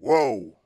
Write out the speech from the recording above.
Whoa.